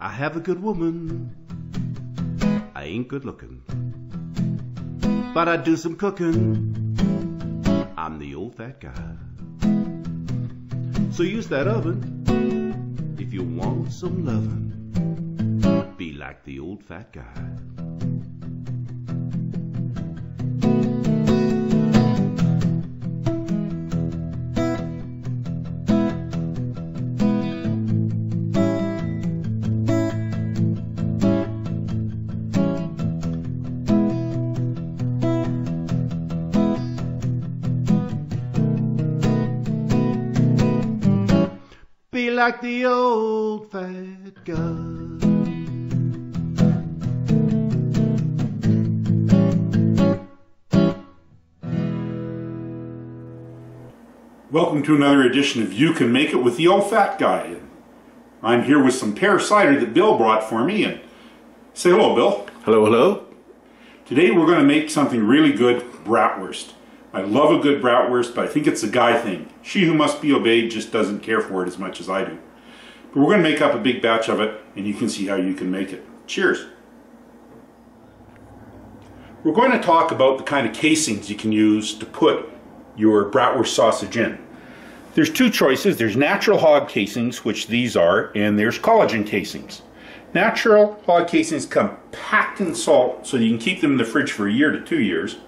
I have a good woman. I ain't good looking. But I do some cooking. I'm the old fat guy. So use that oven if you want some lovin'. Be like the old fat guy. Like the old fat guy. Welcome to another edition of You Can Make It with the Old Fat Guy. I'm here with some pear cider that Bill brought for me. And say hello, Bill. Hello, hello. Today we're going to make something really good bratwurst. I love a good bratwurst, but I think it's a guy thing. She who must be obeyed just doesn't care for it as much as I do. But we're going to make up a big batch of it, and you can see how you can make it. Cheers. We're going to talk about the kind of casings you can use to put your bratwurst sausage in. There's two choices. There's natural hog casings, which these are, and there's collagen casings. Natural hog casings come packed in salt, so you can keep them in the fridge for a year to two years.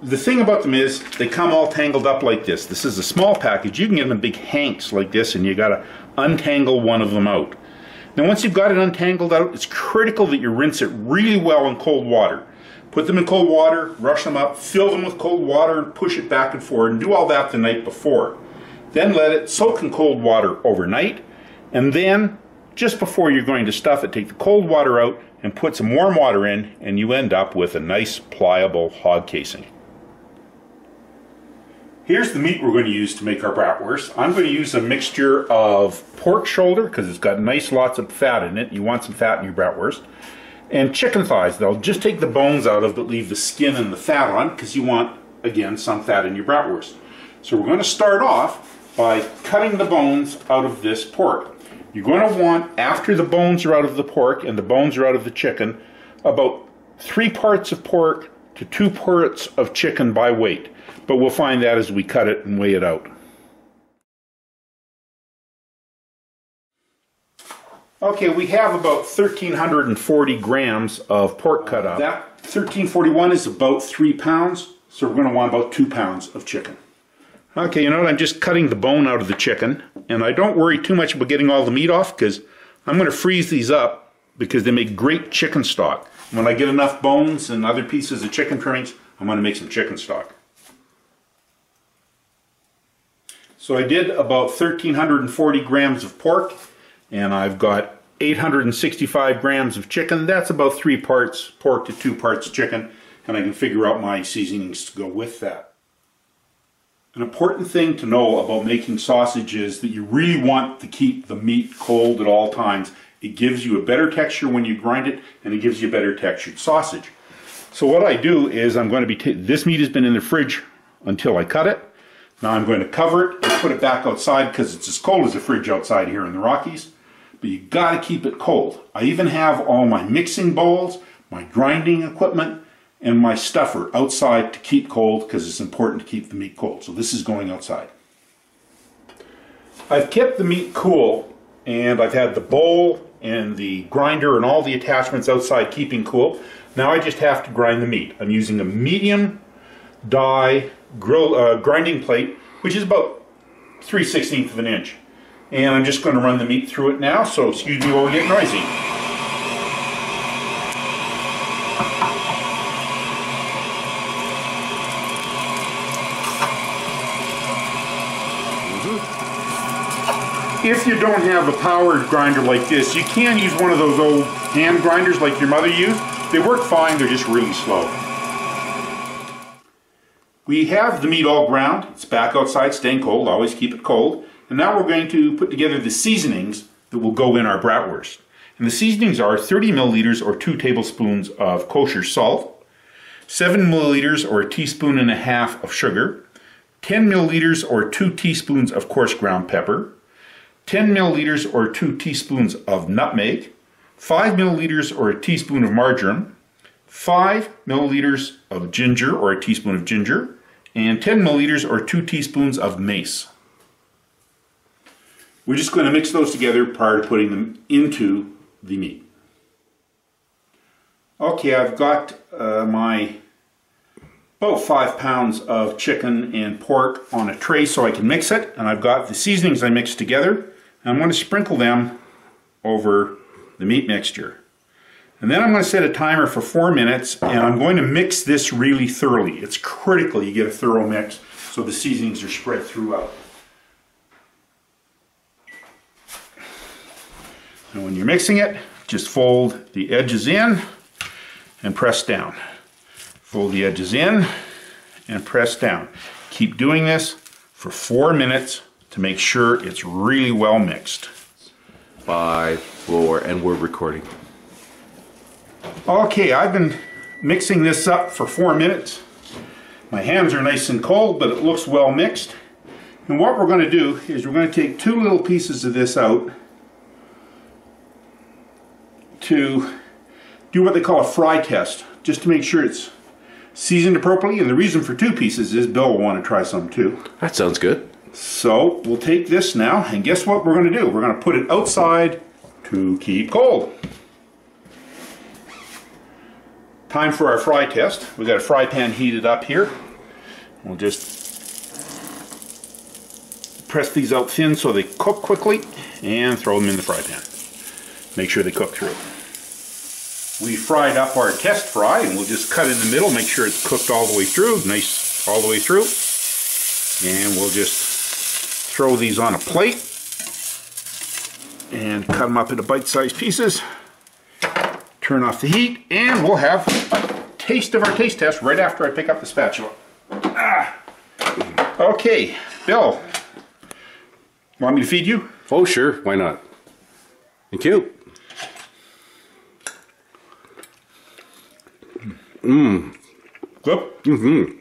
The thing about them is they come all tangled up like this. This is a small package. You can get them in big hanks like this, and you got to untangle one of them out. Now, once you've got it untangled out, it's critical that you rinse it really well in cold water. Put them in cold water, rush them up, fill them with cold water, and push it back and forward, and do all that the night before. Then let it soak in cold water overnight, and then just before you're going to stuff it, take the cold water out and put some warm water in, and you end up with a nice pliable hog casing. Here's the meat we're going to use to make our bratwurst. I'm going to use a mixture of pork shoulder because it's got nice lots of fat in it. You want some fat in your bratwurst. And chicken thighs. They'll just take the bones out of but leave the skin and the fat on because you want, again, some fat in your bratwurst. So we're going to start off by cutting the bones out of this pork. You're going to want, after the bones are out of the pork and the bones are out of the chicken, about three parts of pork to two parts of chicken by weight. But we'll find that as we cut it and weigh it out. Okay, we have about 1,340 grams of pork cut up. That 1,341 is about three pounds, so we're going to want about two pounds of chicken. Okay, you know what? I'm just cutting the bone out of the chicken, and I don't worry too much about getting all the meat off because I'm going to freeze these up because they make great chicken stock. When I get enough bones and other pieces of chicken trimmings, I'm going to make some chicken stock. So I did about 1,340 grams of pork, and I've got 865 grams of chicken. That's about three parts pork to two parts chicken, and I can figure out my seasonings to go with that. An important thing to know about making sausage is that you really want to keep the meat cold at all times. It gives you a better texture when you grind it, and it gives you a better textured sausage. So what I do is I'm going to be, this meat has been in the fridge until I cut it. Now I'm going to cover it and put it back outside because it's as cold as a fridge outside here in the Rockies. But you got to keep it cold. I even have all my mixing bowls, my grinding equipment, and my stuffer outside to keep cold because it's important to keep the meat cold. So this is going outside. I've kept the meat cool and I've had the bowl and the grinder and all the attachments outside keeping cool. Now I just have to grind the meat. I'm using a medium die grill, uh, grinding plate, which is about 3 16th of an inch. And I'm just going to run the meat through it now, so excuse me while we get noisy. If you don't have a powered grinder like this, you can use one of those old hand grinders like your mother used. They work fine, they're just really slow. We have the meat all ground. It's back outside, staying cold. Always keep it cold. And now we're going to put together the seasonings that will go in our bratwurst. And the seasonings are 30 milliliters or 2 tablespoons of kosher salt, 7 milliliters or a teaspoon and a half of sugar, 10 milliliters or 2 teaspoons of coarse ground pepper, 10 milliliters or 2 teaspoons of nutmeg, 5 milliliters or a teaspoon of marjoram, 5 milliliters of ginger or a teaspoon of ginger, and 10 milliliters or 2 teaspoons of mace. We're just going to mix those together prior to putting them into the meat. Okay, I've got uh, my about five pounds of chicken and pork on a tray so I can mix it. And I've got the seasonings I mixed together. I'm going to sprinkle them over the meat mixture. And then I'm going to set a timer for four minutes and I'm going to mix this really thoroughly. It's critical you get a thorough mix so the seasonings are spread throughout. And when you're mixing it, just fold the edges in and press down. Fold the edges in and press down. Keep doing this for four minutes to make sure it's really well mixed. Five, four, and we're recording. Okay, I've been mixing this up for four minutes. My hands are nice and cold, but it looks well mixed. And what we're going to do is we're going to take two little pieces of this out to do what they call a fry test, just to make sure it's seasoned appropriately. And the reason for two pieces is Bill will want to try some too. That sounds good. So we'll take this now, and guess what we're going to do? We're going to put it outside to keep cold. Time for our fry test. We've got a fry pan heated up here. We'll just press these out thin so they cook quickly and throw them in the fry pan. Make sure they cook through. We fried up our test fry and we'll just cut in the middle, make sure it's cooked all the way through, nice all the way through. And we'll just throw these on a plate and cut them up into bite-sized pieces. Turn off the heat and we'll have a taste of our taste test right after I pick up the spatula. Ah. Okay, Bill, want me to feed you? Oh, sure. Why not? Thank you. Mmm. Good? Mm-hmm.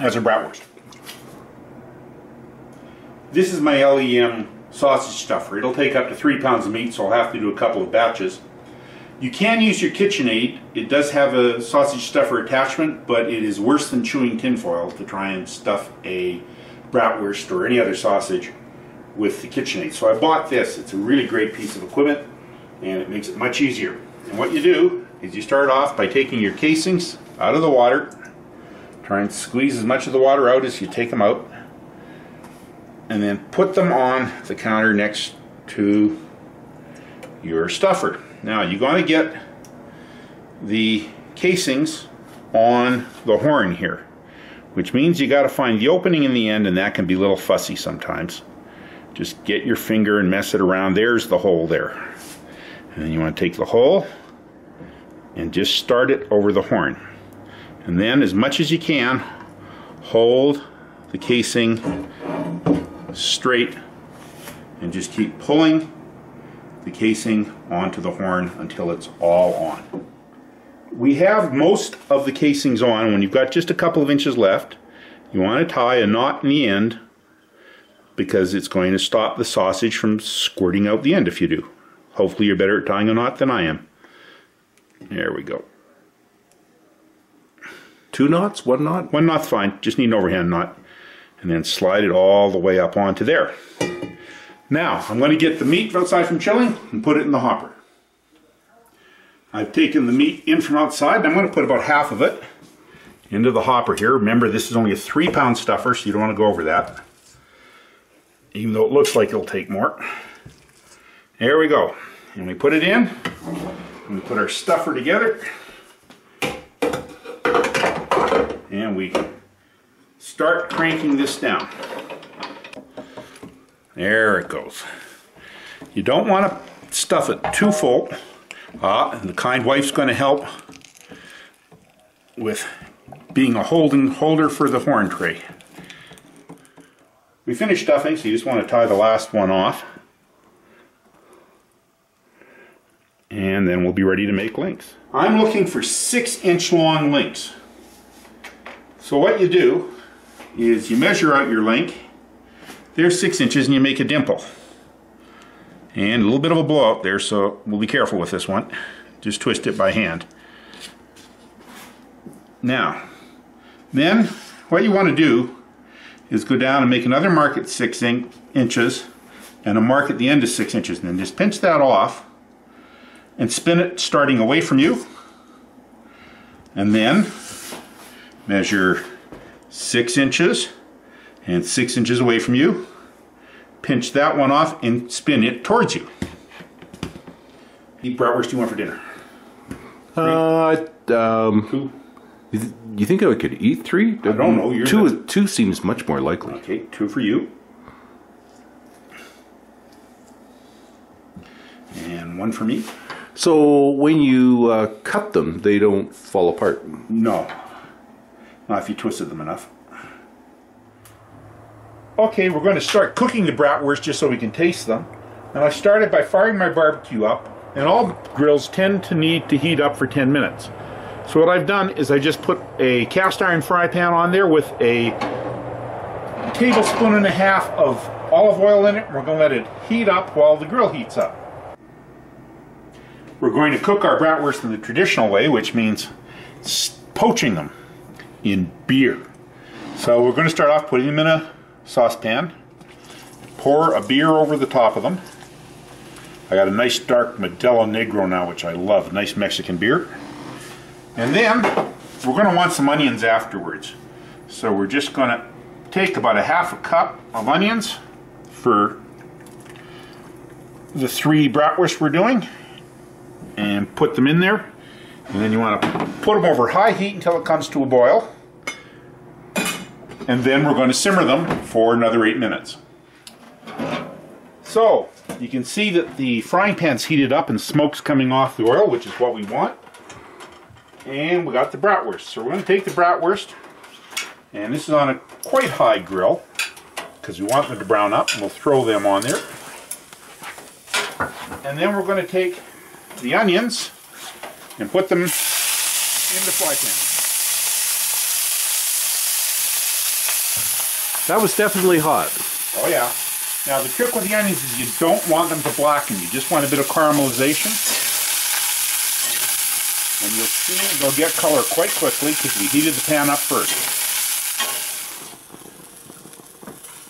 That's a bratwurst. This is my LEM sausage stuffer. It'll take up to three pounds of meat, so I'll have to do a couple of batches. You can use your KitchenAid. It does have a sausage stuffer attachment, but it is worse than chewing tinfoil to try and stuff a bratwurst or any other sausage with the KitchenAid. So I bought this. It's a really great piece of equipment, and it makes it much easier. And what you do is you start off by taking your casings out of the water. Try and squeeze as much of the water out as you take them out. And then put them on the counter next to your stuffer. Now you're going to get the casings on the horn here, which means you got to find the opening in the end, and that can be a little fussy sometimes. Just get your finger and mess it around. There's the hole there. And then you want to take the hole and just start it over the horn. And then, as much as you can, hold the casing straight and just keep pulling the casing onto the horn until it's all on. We have most of the casings on. When you've got just a couple of inches left, you want to tie a knot in the end because it's going to stop the sausage from squirting out the end if you do. Hopefully you're better at tying a knot than I am. There we go. Two knots? One knot? One knot's fine, just need an overhand knot. And then slide it all the way up onto there. Now, I'm going to get the meat outside from chilling and put it in the hopper. I've taken the meat in from outside, I'm going to put about half of it into the hopper here. Remember, this is only a three pound stuffer, so you don't want to go over that. Even though it looks like it'll take more. There we go. And we put it in, and we put our stuffer together. And we start cranking this down. There it goes. You don't want to stuff it too full. Ah, and the kind wife's going to help with being a holding holder for the horn tray. We finished stuffing, so you just want to tie the last one off. And then we'll be ready to make links. I'm looking for six inch long links. So what you do is you measure out your link. There's six inches and you make a dimple. And a little bit of a blowout there, so we'll be careful with this one. Just twist it by hand. Now, then what you want to do is go down and make another mark at 6 in inches and a mark at the end of 6 inches. And then just pinch that off and spin it starting away from you. And then measure 6 inches and 6 inches away from you. Pinch that one off and spin it towards you. Eat bratwurst do you want for dinner? Uh, um, Two. you, th- you think I could eat three? I don't know, you're two. the- Two seems much more likely. Okay, two for you. And one for me. So when you uh, cut them, they don't fall apart. No. If you twisted them enough. Okay, we're going to start cooking the bratwurst just so we can taste them. And I started by firing my barbecue up, and all grills tend to need to heat up for 10 minutes. So what I've done is I just put a cast iron fry pan on there with a tablespoon and a half of olive oil in it. We're going to let it heat up while the grill heats up. We're going to cook our bratwurst in the traditional way, which means poaching them in beer. So we're going to start off putting them in a saucepan. Pour a beer over the top of them. I got a nice dark Modelo Negro now, which I love. Nice Mexican beer. And then we're going to want some onions afterwards. So we're just going to take about a half a cup of onions for the three bratwurst we're doing and put them in there. And then you want to put them over high heat until it comes to a boil. And then we're going to simmer them for another eight minutes. So, you can see that the frying pan's heated up and smoke's coming off the oil, which is what we want. And we got the bratwurst. So we're going to take the bratwurst, and this is on a quite high grill, because we want them to brown up, and we'll throw them on there. And then we're going to take the onions and put them in the fry pan. That was definitely hot. Oh yeah. Now the trick with the onions is you don't want them to blacken. You just want a bit of caramelization. And you'll see they'll get color quite quickly because we heated the pan up first.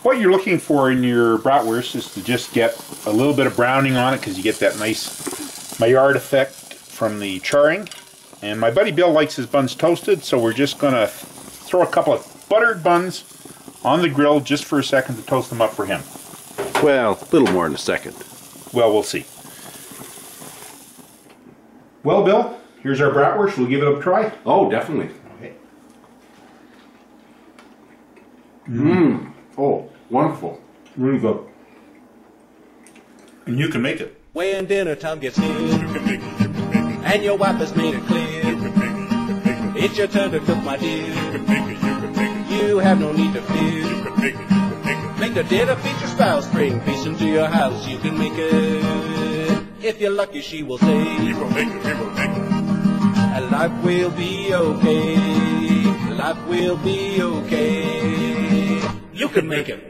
What you're looking for in your bratwurst is to just get a little bit of browning on it because you get that nice Maillard effect from the charring. And my buddy Bill likes his buns toasted, so we're just going to throw a couple of buttered buns on the grill just for a second to toast them up for him. Well, a little more in a second. Well, we'll see. Well, Bill, here's our bratwurst. We'll give it a try. Oh, definitely. Okay. Mmm. Oh, wonderful. Really good. And you can make it. When dinner time gets near and your wife has made it clear You can pick it, you can pick it. it's your turn to cook, my dear. You can make you can pick it. You have no need to fear. You can pick it, you can pick it. Make the dinner feed your spouse, bring peace into your house. You can make it. If you're lucky, she will say, You can make it, you can make it. and life will be okay. Life will be okay. You can make it.